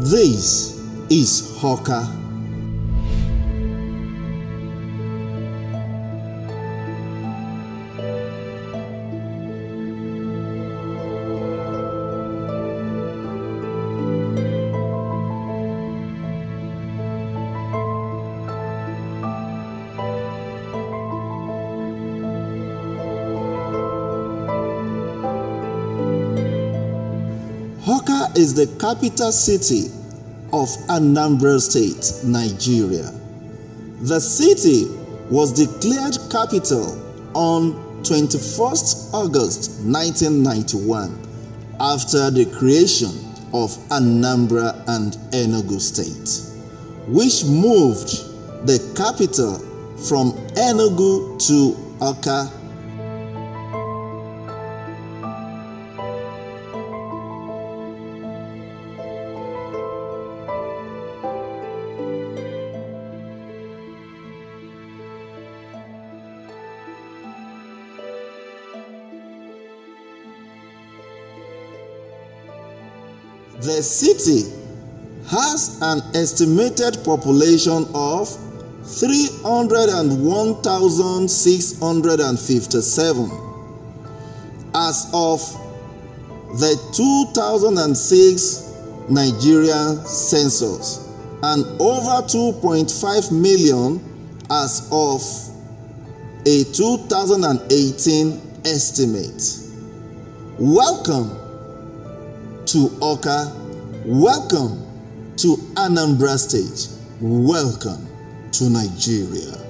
This is Awka. Awka is the capital city of Anambra State, Nigeria. The city was declared capital on 21st August 1991 after the creation of Anambra and Enugu State, which moved the capital from Enugu to Awka The city has an estimated population of 301,657 as of the 2006 Nigerian census and over 2.5 million as of a 2018 estimate. Welcome to Awka. Welcome to Anambra State. Welcome to Nigeria.